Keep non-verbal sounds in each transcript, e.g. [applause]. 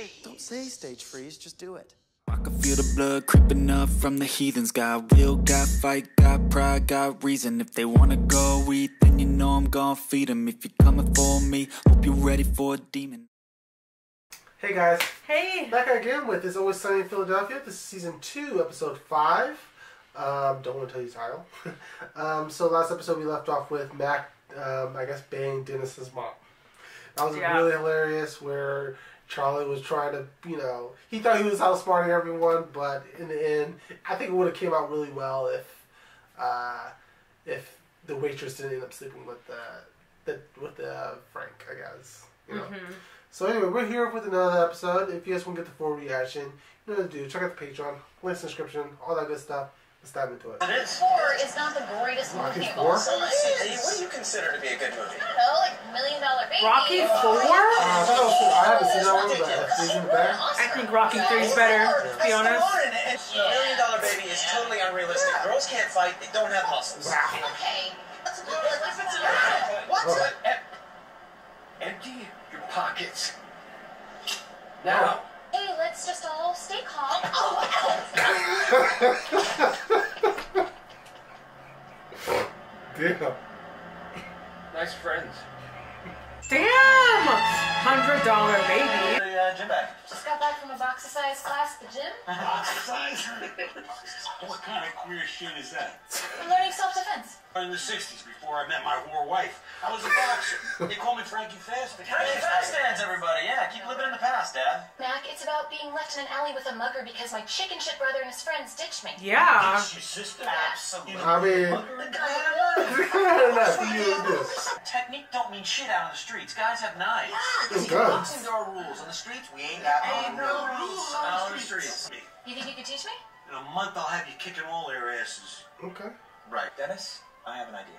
freeze. Don't say stage freeze, just do it. I can feel the blood creeping up from the heathens. Got will, got fight, got pride, got reason. If they wanna go eat, then you know I'm gonna feed them. If you're coming for me, hope you're ready for a demon. Hey guys, Hey. back again with It's Always Sunny in Philadelphia. This is season two, episode five. Um, don't want to tell you the title. [laughs] um, so last episode we left off with Mac, um, I guess, banging Dennis's mom. That was Yeah. really hilarious. Where Charlie was trying to, you know, he thought he was outsmarting everyone, but in the end, I think it would have came out really well if, uh, if the waitress didn't end up sleeping with the, the with the Frank, I guess. You know. So anyway, we're here with another episode. If you guys want to get the full reaction, you know what to do. Check out the Patreon, links in the description, all that good stuff. Let's dive into it. Four is not the greatest Rocky movie of Four? all time. What do you consider to be a good movie? Rocky Four? Uh, I, thought it was, I haven't seen that one, but if season back. I think Rocky Three is better, to be honest. And, and Million Dollar Baby is totally unrealistic. Girls can't fight. They don't have muscles. Okay. Let's do it. Let's do What's Oh. Empty your pockets. Now. Hey, let's just all stay calm. [laughs] Oh, [laughs] Damn. Nice friends. Damn! Hundred dollar baby. The uh, gym bag. just got back from a boxercise class at the gym. [laughs] Exercise? what kind of queer shit is that? I'm learning self-defense. In the 60s, before I met my whore wife, I was a boxer. They call me Frankie Fast. Frankie Fast Hands, everybody. Yeah, keep living in the past, Dad. Mac, it's about being left in an alley with a mugger because my chicken shit brother and his friends ditched me. Yeah. It's your sister? Absolutely. I mean, The guy had a knife. enough for you to do. Technique don't mean shit out on the streets. Guys have knives. It's guns. Boxing, there are rules. On the streets, we ain't got Ain't no no rules rules on the streets. You think you could teach me? In a month, I'll have you kicking all their asses. Okay. Right. Dennis, I have an idea.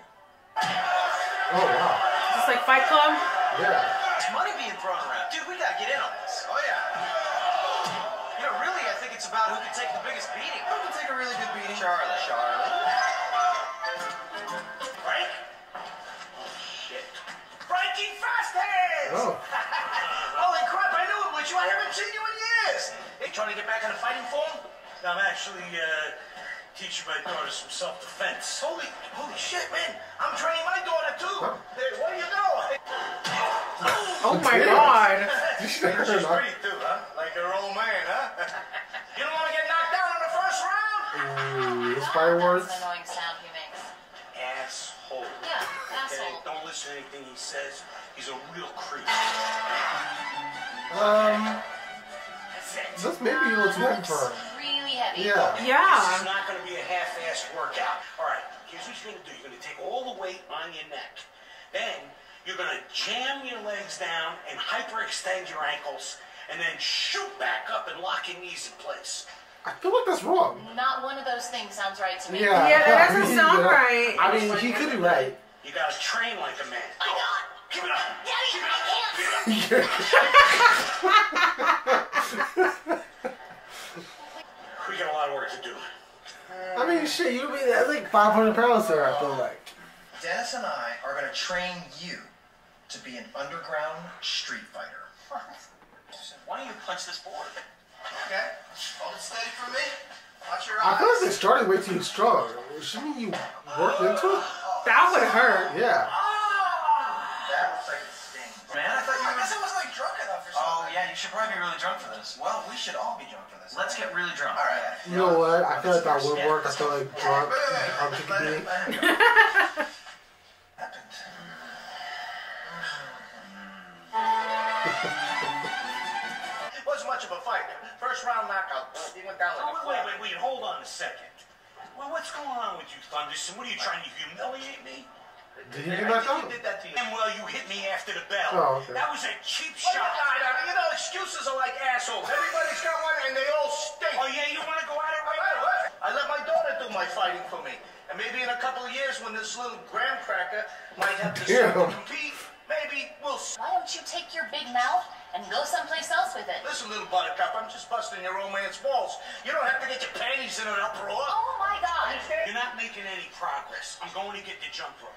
Oh wow. Just like Fight Club. Yeah. There's money being thrown around. Dude, we gotta get in on this. Oh, yeah. You know, really, I think it's about who can take the biggest beating. Who can take a really good beating? Charlie. Charlie. Frank? Oh, shit. Frankie Fast Hands! Oh. [laughs] Holy crap, I knew it was you. I haven't seen you in years. Hey, trying to get back on the fighting form? No, I'm actually uh, teaching my daughter some self-defense. Holy, holy shit, man. I'm training my daughter, too. Hey, what do you know? Oh my Damn. god. [laughs] She's pretty, too, huh? Like her old man, huh? [laughs] you don't want to get knocked down in the first round? Ooh, this fire words. That's an annoying sound he makes. Asshole. Yeah, Okay, asshole. don't listen to anything he says. He's a real creep. Um, this may be a little too for her. Really heavy. Yeah. This is not going to be a half-assed workout. All right, here's what you're going to do. You're going to take all the weight on your neck. Then you're going to jam your legs down and hyperextend your ankles, and then shoot back up and lock your knees in place. I feel like that's wrong. Not one of those things sounds right to me. Yeah. Yeah, that I doesn't sound yeah. right. I mean, he could be right. You got to train like a man. I got. Give it up. Daddy, Give it I can't. Give it up. [laughs] [laughs] [laughs] We got a lot of work to do. I mean, shit, you'd be that's like 500 pounds there. I feel like. Dennis and I are going to train you to be an underground street fighter. Why don't you punch this board? Okay? Hold it steady for me. Watch your I eyes. feel like they started way too strong. Shouldn't you work into it? That would hurt. Yeah. Ah! That looks like it stings. Man, I thought yeah, you should probably be really drunk for this. Well, we should all be drunk for this. Let's get really drunk. All right. You know what? I feel like that would work. I feel like drunk. I'm drinking. Happened. Wasn't much of a fight. First round knockout. He went down like Oh, wait, wait, wait, wait, hold on a second. Well, what's going on with you, Thunderson? What are you trying to humiliate me? Did he I do that think you did that to you. And well, you hit me after the bell. Oh, okay. That was a cheap Well, shot. you know, you know, excuses are like assholes. Everybody's got one and they all stink. Oh yeah, you want to go at it right Hey, now? I let my daughter do my fighting for me. And maybe in a couple of years when this little graham cracker might have to Damn. start compete, maybe we'll s- Why don't you take your big mouth and go someplace else with it? Listen, little buttercup, I'm just busting your old man's balls. You don't have to get your panties in an uproar. Oh my god. You're not making any progress. I'm going to get the jump rope.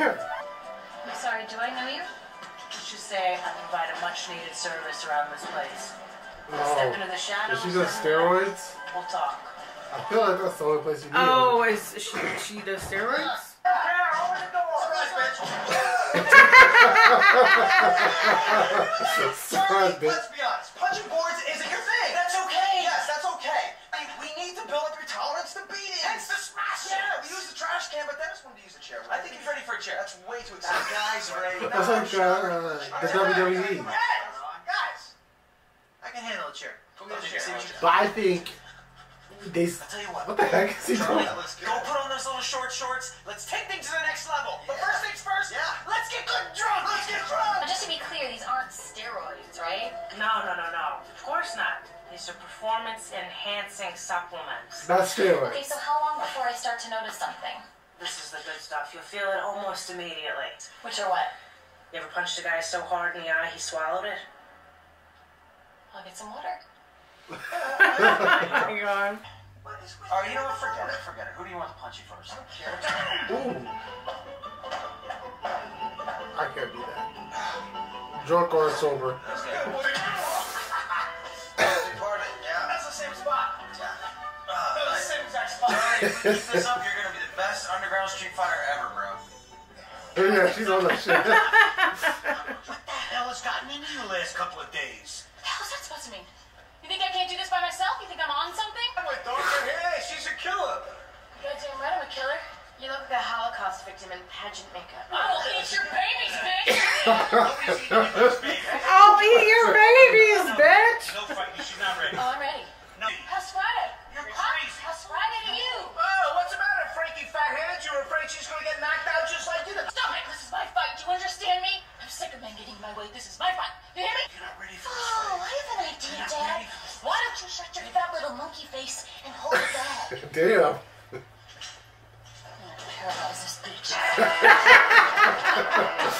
I'm sorry, do I know you? you say I provide a much needed service around this place? No. Step into the If shadows. she does steroids, We'll talk. I feel like that's the only place you need Oh, is she, she does steroids? [laughs] Surprise. Let's be honest. Punching boards isn't your thing. That's okay. Yes, that's okay. I mean, we need to build up your tolerance to beating. Hence the smash. Yeah, we use the trash can, but Dennis wanted to use the chair. I think he's ready for a chair. That's way too exciting. guys are ready. That's like uh, the WWE. Guys, I can handle a chair. Go get a chair. But I think they. I'll tell you what. What the heck is he Charlie, doing? let's go put on those little short shorts. Let's take things to the next level. But first things first. Yeah. Let's get good drunk. Let's get drunk. But just to be clear, these aren't steroids, right? No, no, no, no. Of course not. These are performance enhancing supplements. Not steroids. Okay, so how long before I start to notice something? This is the good stuff. You'll feel it almost immediately. Which are what? You ever punched a guy so hard in the eye he swallowed it? I'll get some water. Oh my god. Oh, you know what? Forget it. Forget it. Who do you want to punch you first? I don't care. Ooh. I can't do that. Drunk or sober. That's good. Yeah. That's the same spot. Yeah. Uh, That's the same exact spot. If you keep this up, you're gonna be the best underground street fighter ever, bro. yeah, she's on that shit. What the hell has gotten into you the last couple of days? What the hell's that supposed to mean? You think I can't do this by myself? You think I'm on something? Wait, don't get hey, she's a killer. Goddamn right I'm a killer. You look like a Holocaust victim in pageant makeup. I'll eat your babies, bitch! [laughs] [laughs] I'll eat your babies, bitch! No fighting. She's not ready. Oh, I'm ready. Damn. [laughs] I'm gonna this bitch.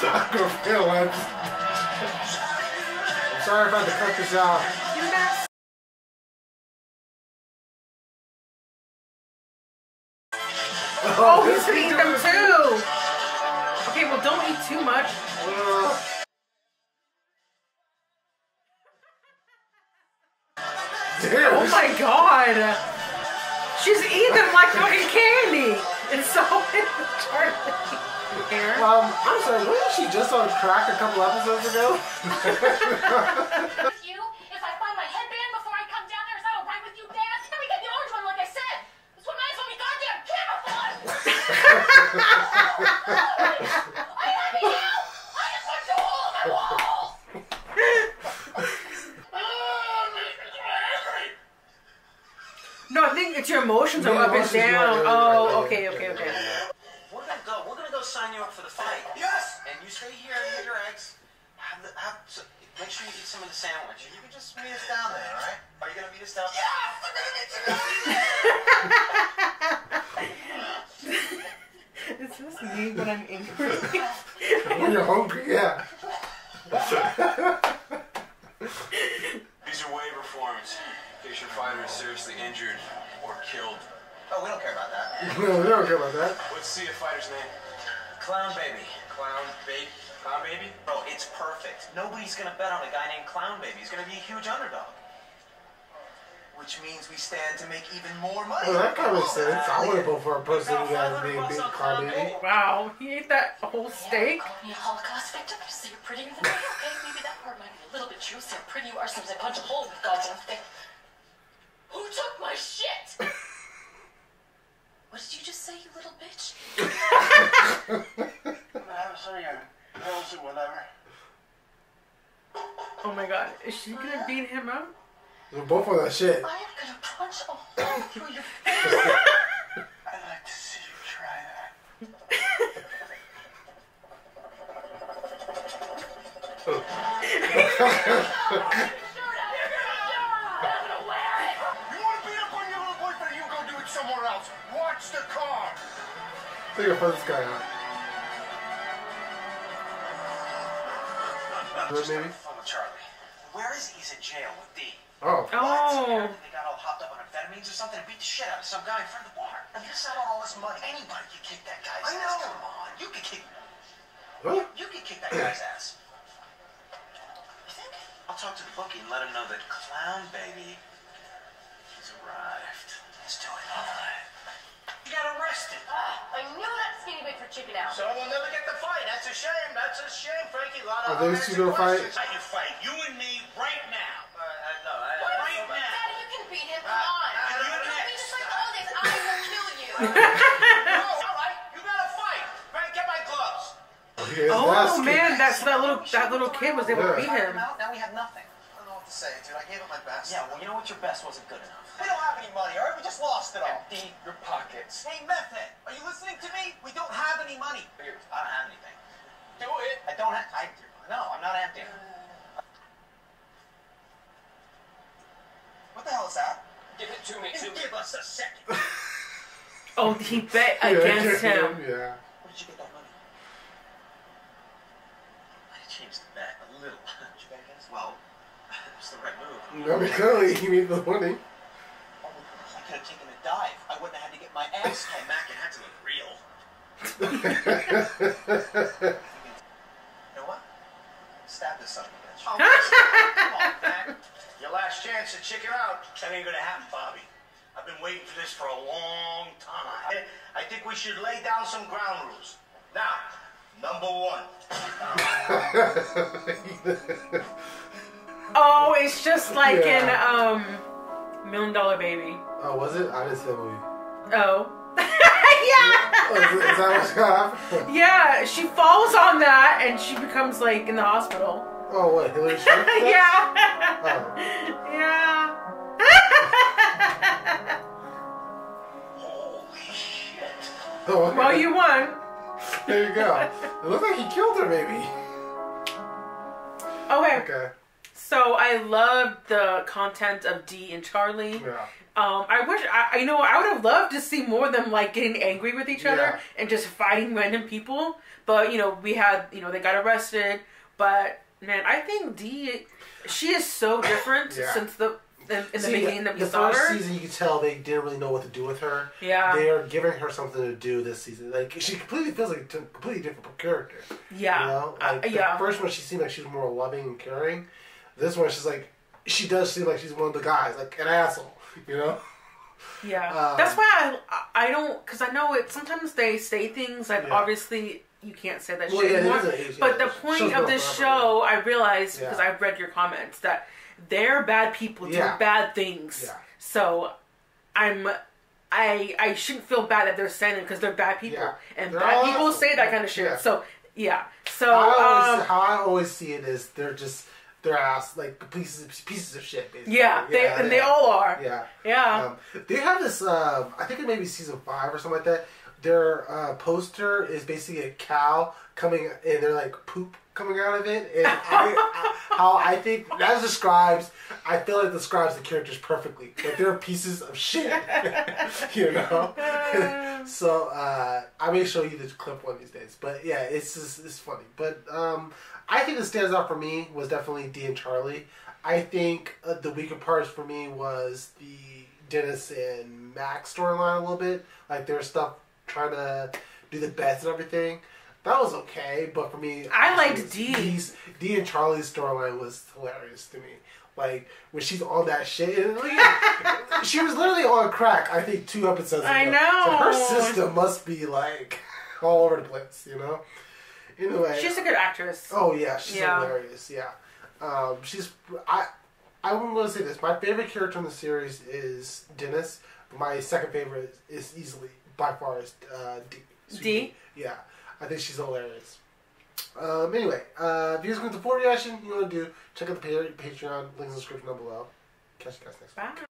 I'm gonna fail it. I'm sorry if I had to cut this out. You mess. Oh, he's gonna eat them too! Okay, well, don't eat too much. Uh, Damn. Oh my god! She's eating like fucking candy! And so [laughs] Charlie. Here. Um, I'm sorry, wasn't she just on crack a couple episodes ago? [laughs] [laughs] with you? If I find my headband before I come down there, is that alright with you, Dad? Then we get the orange one, like I said. This one might as well be goddamn camouflage. I have you now. I just want you all on my wall. No, I think it's your emotions are up and emotions, right, down. right, Oh, right, okay, right. okay, okay. We're gonna go. We're gonna go sign you up for the fight. Yes. And you stay here and eat your eggs. Have the have. So, make sure you eat some of the sandwich. You can just meet us down there, all right? Are you gonna meet us down? Yes, we're gonna meet you down there. [laughs] Is this me when I'm angry? [laughs] when you're hungry, yeah. These are waiver forms in case your fighter is seriously injured or killed. Oh, we don't care about that. No, [laughs] we don't care about that. Let's see a fighter's name. Clown baby. Clown baby. Clown baby. Bro, it's perfect. Nobody's gonna bet on a guy named Clown Baby. He's gonna be a huge underdog. Which means we stand to make even more money. Well, that kind of makes sense. I would have voted for a person who has being big car baby. Wow, he ate that whole steak? Call me a Holocaust victim. Just say you're prettier than me. Okay, maybe that part might be a little bit true. Say how pretty you are. Sometimes I punch a hole in the goddamn thing. Who took my shit? what did you just say, you little bitch? Have some of your pills or whatever. Oh my god, is she gonna beat him up? We're both on that shit. I am gonna punch a hole through your face. [laughs] I'd like to see you try that. You [laughs] somewhere else. Watch the car. I think I'll this guy out. [laughs] Just maybe? having fun with Charlie. Where is he? He's in jail with Dee. Oh. Oh. They got all hopped up on amphetamines or something and beat the shit out of some guy in front of the bar. And this out all this money. Anybody can kick that guy's I ass. know. Come on. You can kick What? you can kick that guy's ass. I'll talk to the bookie and let him know that Clown Baby I knew that skinny bit for chicken out. So we'll never get the fight. That's a shame. That's a shame, Frankie. A lot Are those two gonna fight? I can fight you and me right now. Uh, uh, no, I, What? Right now. Daddy, you can beat him. Come Ah, on. ah, If you you beat us like the old days, I will kill you. [laughs] No, all right. You gotta fight. Frank, get my gloves. He is Oh man, that's that little that little kid was able to beat him. Now, now we have nothing. I don't know what to say, dude. I gave it my best. Yeah, well, you know what? Your best wasn't good enough. We don't have any money, all right? We just lost it all. Empty your pockets. Hey, Method, are you listening to me? We don't have any money. Here, I don't have anything. Do it. I don't have. I no. I'm not empty. What the hell is that? Give it to me. Give us a second. [laughs] Oh, he bet against yeah, him. Yeah. Where did you get that money? I changed the bet a little. Did you bet against? Well, it's [laughs] the right move. I mean, clearly he made the money. Oh, I could have taken a dive. I wouldn't have had to get my ass [laughs] kicked. Mac, it had to look real. [laughs] You know what? Stab this son of a bitch. Oh, come on, Mac. Your last chance to chicken out. That ain't gonna happen, Bobby. I've been waiting for this for a long time. I think we should lay down some ground rules. Now, number one. Oh, it's just like Yeah. in um Million Dollar Baby. oh, was it? I didn't see that movie. Oh. [laughs] yeah. Oh, is, is that what's gonna? Yeah, she falls on that and she becomes like in the hospital. Oh, what? Hilary [laughs] Swank? yeah. Oh. Yeah. Holy shit. Oh, okay. well, you won. There you go. It looks like he killed her, maybe. Okay. Okay. So I loved the content of Dee and Charlie. Yeah. Um, I wish I, you know, I would have loved to see more of them like getting angry with each other Yeah. and just fighting random people. But you know, we had, you know, they got arrested. But man, I think Dee, she is so [coughs] different Yeah. since the in, in the beginning that we the saw first her. season, you could tell they didn't really know what to do with her. Yeah. They are giving her something to do this season. Like she completely feels like a completely different character. Yeah. You know, Uh, like the yeah. first one, she seemed like she was more loving and caring. This one, she's like, she does seem like she's one of the guys, like an asshole. You know. Yeah, [laughs] Um, that's why I I don't because I know it. Sometimes they say things like Yeah. obviously you can't say that Well, shit yeah, anymore. is yeah, but the point of this show, I realized because I've read your comments that they're bad people doing Yeah. bad things. Yeah. So I'm. I, I shouldn't feel bad that they're saying it because they're bad people Yeah. and They're bad people say that kind of shit. Yeah. So yeah, so how, I always, um, how I always see it is they're just they're ass like pieces of, pieces of shit. Basically. yeah, they and they all are. Yeah. Yeah. Um, they have this. Uh, I think it may be season five or something like that. Their uh, poster is basically a cow coming, and they're like poop coming out of it. And I, I, how I think that describes. I feel like describes the characters perfectly. Like they're pieces of shit. [laughs] you know. [laughs] so uh, I may show you the clip one of these days. But yeah, it's just, it's funny. But um, I think the stands out for me was definitely Dee and Charlie. I think uh, the weaker parts for me was the Dennis and Mac's storyline a little bit. Like their stuff trying to do the best and everything. That was okay, but for me, I liked. Dee's- Dee and Charlie's storyline was hilarious to me. Like when she's on that shit, and, like, [laughs] she was literally on crack. I think two episodes. Ago. I So her know. system must be like [laughs] all over the place, you know. Anyway, she's a good actress. Oh yeah, she's Yeah. hilarious. Yeah, um, she's I. I'm to say this. My favorite character in the series is Dennis. My second favorite is easily by far is uh, Dee. Sweet Dee? Yeah, I think she's hilarious. Um, anyway, uh, if you guys want the full reaction, you want to do check out the Patreon. Links in the description down below. Catch you guys next. Bye.